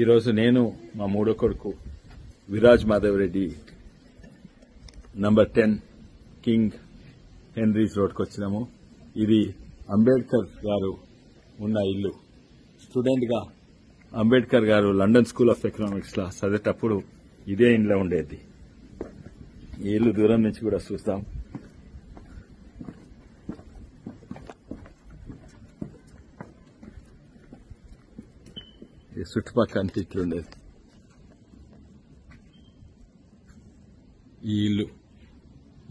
ఈరోజు నేను మా మూడో కొడుకు Viraj Madhav Reddy number ten King Henry's రోడ్కి వచ్చినాము. ఇది అంబేద్కర్ గారు ఉన్న ఇల్లు. స్టూడెంట్గా అంబేద్కర్ గారు లండన్ స్కూల్ ఆఫ్ ఎకనామిక్స్లో చదివేటప్పుడు ఇదే ఇంట్లో ఉండేది. ఈ ఇల్లు దూరం నుంచి కూడా చూస్తాం. చుట్టుపక్కల ఇట్లుండేది ఈ ఇల్లు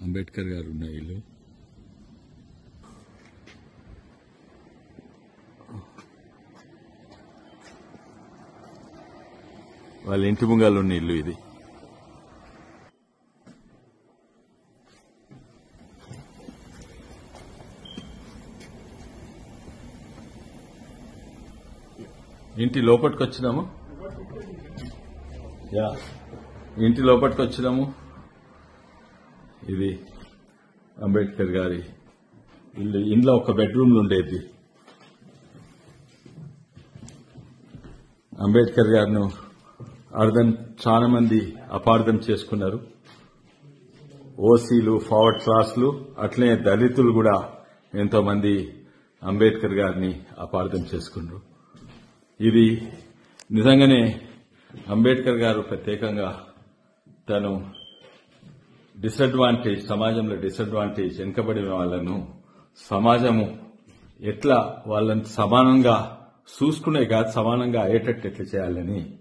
అంబేద్కర్ గారు ఉన్న ఇల్లు వాళ్ళ ఇంటి ముంగాలు ఉన్న ఇల్లు ఇది. ఇంటి లోపలికి వచ్చినాము. యా ఇంటి లోపలికి వచ్చినాము. ఇది అంబేద్కర్ గారి ఇల్లు. ఇంట్లో ఒక బెడ్రూమ్లు ఉండేది. అంబేద్కర్ గారిను అర్థం చాలా మంది అపార్థం చేసుకున్నారు. ఓసీలు ఫార్వర్డ్ క్లాస్లు అట్లనే దళితులు కూడా ఎంతో మంది అంబేద్కర్ గారిని అపార్థం చేసుకున్నారు. ఇది నిజంగానే అంబేద్కర్ గారు ప్రత్యేకంగా తను డిసడ్వాంటేజ్ సమాజంలో డిసడ్వాంటేజ్ వెనుకబడిన వాళ్ళను సమాజము ఎట్లా వాళ్ళని సమానంగా చూసుకునే కాదు సమానంగా అయ్యేటట్టు ఎట్లా చేయాలని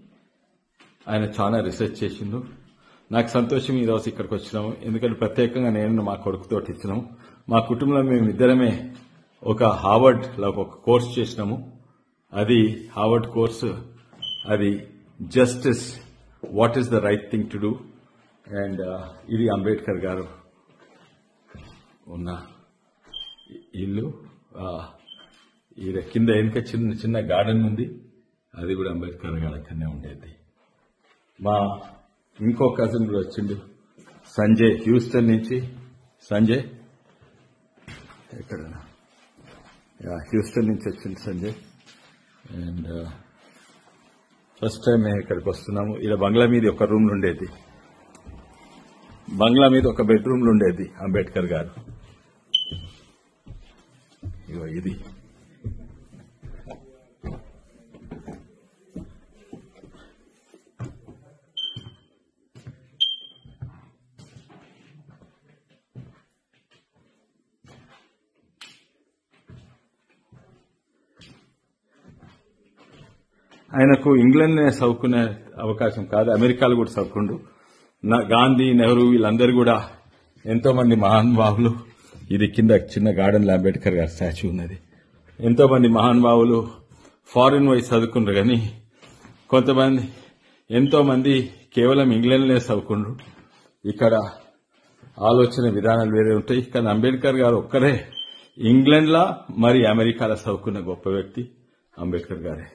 ఆయన చాలా రీసెర్చ్ చేసిండు. నాకు సంతోషం ఈ రోజు ఇక్కడికి వచ్చినాము. ఎందుకంటే ప్రత్యేకంగా నేను మా కొడుకుతో ఇచ్చినాము. మా కుటుంబంలో మేము ఇద్దరమే ఒక హార్వర్డ్లో ఒక కోర్స్ చేసినాము. అది హార్వర్డ్ కోర్సు అది justice what is the right thing to do and ఇది అంబేద్కర్ గారు ఉన్న ఇల్లు. ఈడ కింద వెనుక చిన్న చిన్న గార్డెన్ ఉంది. అది కూడా అంబేద్కర్ గారు అక్కడనే ఉండేది. మా ఇంకో కజిన్ కూడా వచ్చిండు సంజయ్ హ్యూస్టన్ నుంచి. సంజయ్ ఎక్కడ హ్యూస్టన్ నుంచి వచ్చింది సంజయ్. అండ్ ఫస్ట్ టైం మేము ఇక్కడికి వస్తున్నాము. ఇలా బంగ్లా మీద ఒక రూమ్ ఉండేది. బంగ్లా మీద ఒక బెడ్రూమ్లు ఉండేది అంబేద్కర్ గారు. ఇది. ఆయనకు ఇంగ్లాండ్నే చదువుకునే అవకాశం కాదు అమెరికాలో కూడా చదువుకుండు నా గాంధీ నెహ్రూ వీళ్ళందరూ కూడా ఎంతో మంది మహానుభావులు ఇది కింద చిన్న గార్డెన్ అంబేద్కర్ గారి స్టాచ్యూ ఉన్నది. ఎంతో మంది మహానుభావులు ఫారిన్ వైజ్ చదువుకున్నారు కానీ కొంతమంది ఎంతో మంది కేవలం ఇంగ్లాండ్లోనే చదువుకుండ్రు ఇక్కడ ఆలోచన విధానాలు వేరే ఉంటాయి కానీ అంబేద్కర్ గారు ఒక్కరే ఇంగ్లాండ్లా మరి అమెరికాలో చదువుకున్న గొప్ప వ్యక్తి అంబేద్కర్ గారే.